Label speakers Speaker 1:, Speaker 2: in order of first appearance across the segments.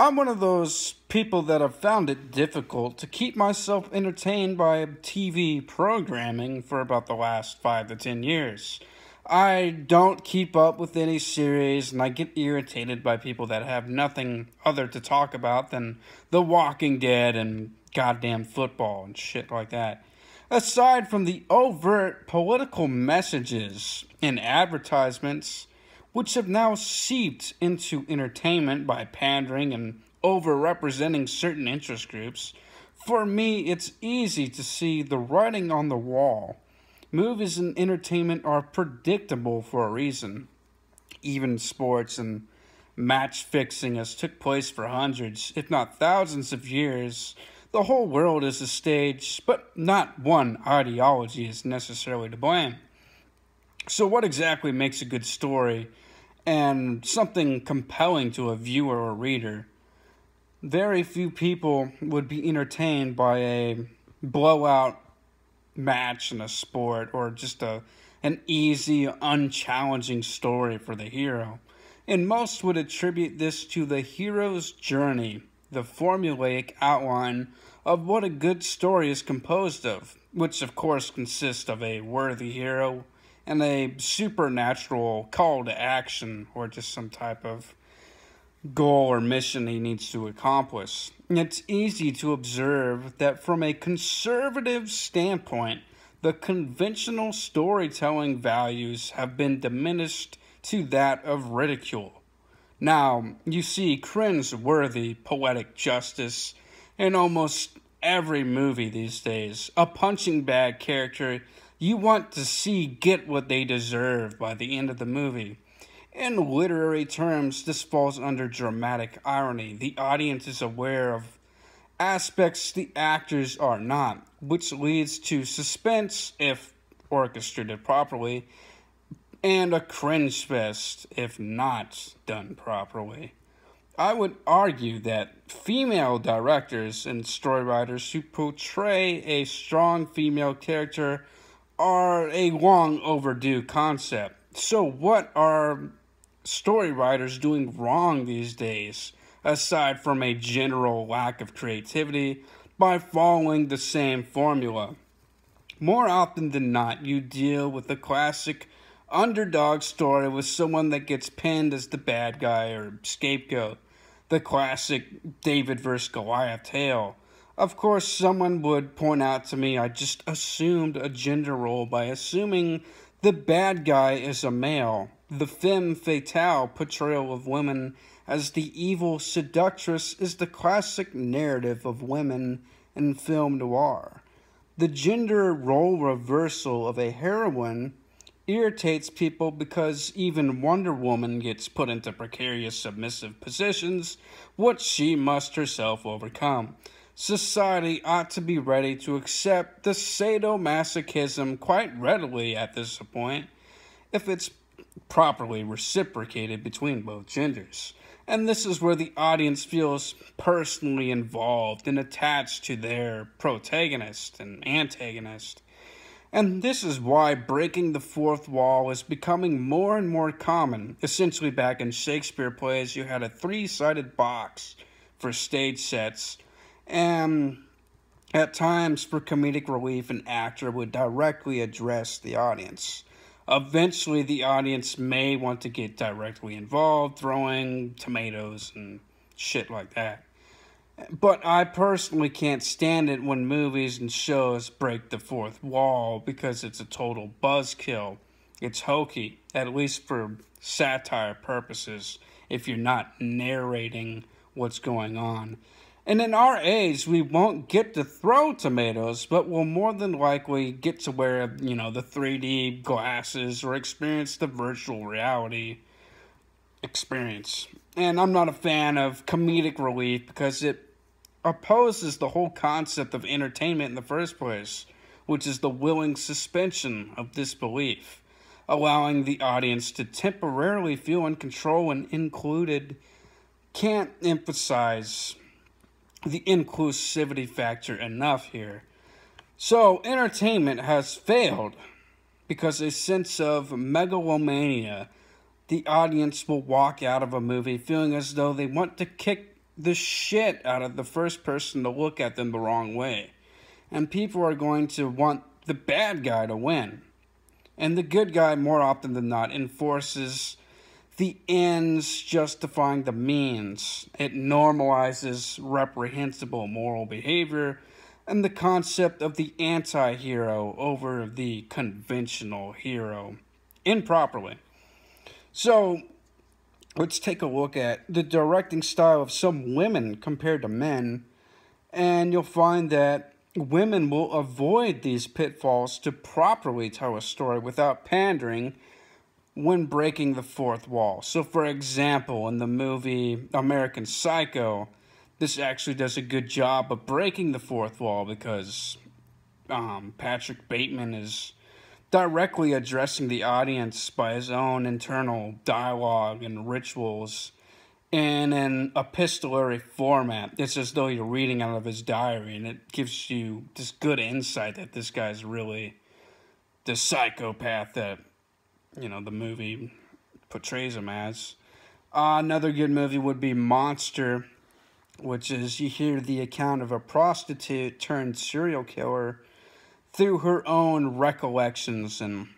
Speaker 1: I'm one of those people that have found it difficult to keep myself entertained by TV programming for about the last five to ten years. I don't keep up with any series and I get irritated by people that have nothing other to talk about than The Walking Dead and goddamn football and shit like that. Aside from the overt political messages in advertisements, which have now seeped into entertainment by pandering and overrepresenting certain interest groups, for me it's easy to see the writing on the wall. Movies and entertainment are predictable for a reason. Even sports and match fixing has took place for hundreds, if not thousands of years. The whole world is a stage, but not one ideology is necessarily to blame. So, what exactly makes a good story and something compelling to a viewer or reader? Very few people would be entertained by a blowout match in a sport or just a an easy, unchallenging story for the hero. And most would attribute this to the hero's journey, the formulaic outline of what a good story is composed of, which of course consists of a worthy hero and a supernatural call to action or just some type of goal or mission he needs to accomplish. It's easy to observe that from a conservative standpoint, the conventional storytelling values have been diminished to that of ridicule. Now, you see cringe worthy poetic justice in almost every movie these days. A punching bag character you want to see get what they deserve by the end of the movie. In literary terms, this falls under dramatic irony. The audience is aware of aspects the actors are not, which leads to suspense if orchestrated properly, and a cringe fest if not done properly. I would argue that female directors and story writers who portray a strong female character are a long overdue concept. So, what are story writers doing wrong these days, aside from a general lack of creativity, by following the same formula. More often than not, you deal with the classic underdog story with someone that gets pinned as the bad guy or scapegoat. The classic David versus Goliath tale. Of course, someone would point out to me I just assumed a gender role by assuming the bad guy is a male. The femme fatale portrayal of women as the evil seductress is the classic narrative of women in film noir. The gender role reversal of a heroine irritates people because even Wonder Woman gets put into precarious submissive positions, which she must herself overcome. Society ought to be ready to accept the sadomasochism quite readily at this point if it's properly reciprocated between both genders. And this is where the audience feels personally involved and attached to their protagonist and antagonist. And this is why breaking the fourth wall is becoming more and more common. Essentially, back in Shakespeare plays, you had a three sided box for stage sets, and at times, for comedic relief, an actor would directly address the audience. Eventually, the audience may want to get directly involved, throwing tomatoes and shit like that. But I personally can't stand it when movies and shows break the fourth wall because it's a total buzzkill. It's hokey, at least for satire purposes, if you're not narrating what's going on. And in our age, we won't get to throw tomatoes, but we'll more than likely get to wear, you know, the 3D glasses or experience the virtual reality experience. And I'm not a fan of comedic relief because it opposes the whole concept of entertainment in the first place, which is the willing suspension of disbelief, allowing the audience to temporarily feel in control and included. Can't emphasize the inclusivity factor enough here. So, entertainment has failed because a sense of megalomania, the audience will walk out of a movie feeling as though they want to kick the shit out of the first person to look at them the wrong way. And people are going to want the bad guy to win. And the good guy, more often than not, enforces the ends justifying the means. It normalizes reprehensible moral behavior and the concept of the anti hero over the conventional hero improperly. So, let's take a look at the directing style of some women compared to men, and you'll find that women will avoid these pitfalls to properly tell a story without pandering when breaking the fourth wall. So, for example, in the movie American Psycho, this actually does a good job of breaking the fourth wall because um, Patrick Bateman is directly addressing the audience by his own internal dialogue and rituals in an epistolary format. It's as though you're reading out of his diary, and it gives you this good insight that this guy's really the psychopath that, you know, the movie portrays him as. Uh, another good movie would be Monster, which is you hear the account of a prostitute turned serial killer through her own recollections and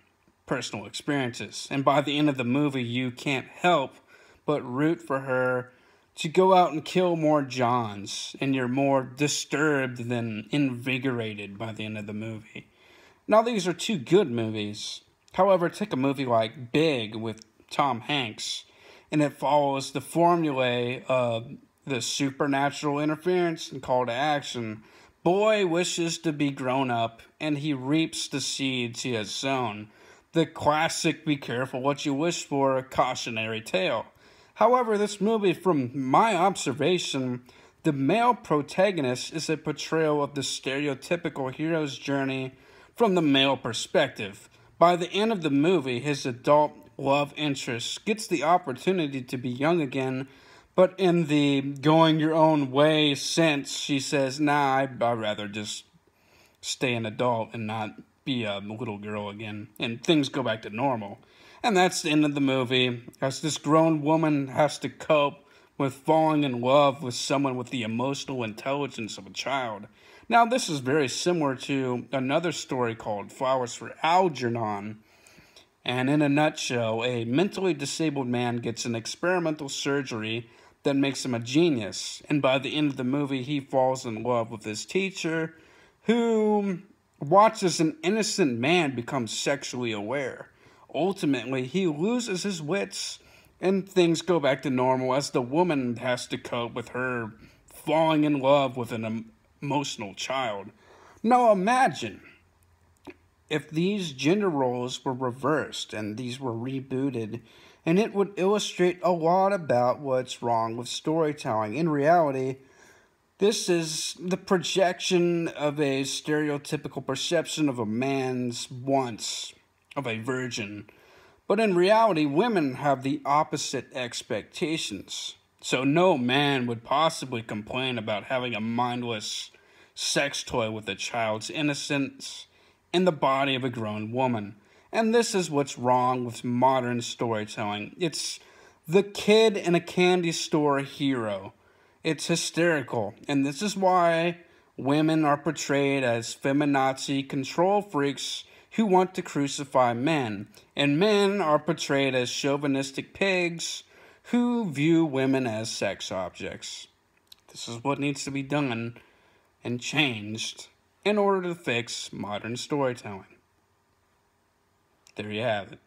Speaker 1: personal experiences. And by the end of the movie, you can't help but root for her to go out and kill more Johns, and you're more disturbed than invigorated by the end of the movie. Now, these are two good movies. However, take a movie like Big with Tom Hanks, and it follows the formulae of the supernatural interference and call to action Boy wishes to be grown up, and he reaps the seeds he has sown. The classic be careful what you wish for cautionary tale. However, this movie, from my observation, the male protagonist is a portrayal of the stereotypical hero's journey from the male perspective. By the end of the movie, his adult love interest gets the opportunity to be young again but in the going your own way sense, she says, nah, I'd, I'd rather just stay an adult and not be a little girl again. And things go back to normal. And that's the end of the movie. As this grown woman has to cope with falling in love with someone with the emotional intelligence of a child. Now, this is very similar to another story called Flowers for Algernon. And in a nutshell, a mentally disabled man gets an experimental surgery that makes him a genius. And by the end of the movie, he falls in love with his teacher, who watches an innocent man become sexually aware. Ultimately, he loses his wits, and things go back to normal as the woman has to cope with her falling in love with an emotional child. Now imagine if these gender roles were reversed and these were rebooted and it would illustrate a lot about what's wrong with storytelling. In reality, this is the projection of a stereotypical perception of a man's wants, of a virgin. But in reality, women have the opposite expectations. So no man would possibly complain about having a mindless sex toy with a child's innocence in the body of a grown woman. And this is what's wrong with modern storytelling. It's the kid in a candy store hero. It's hysterical. And this is why women are portrayed as feminazi control freaks who want to crucify men. And men are portrayed as chauvinistic pigs who view women as sex objects. This is what needs to be done and changed in order to fix modern storytelling there you have it.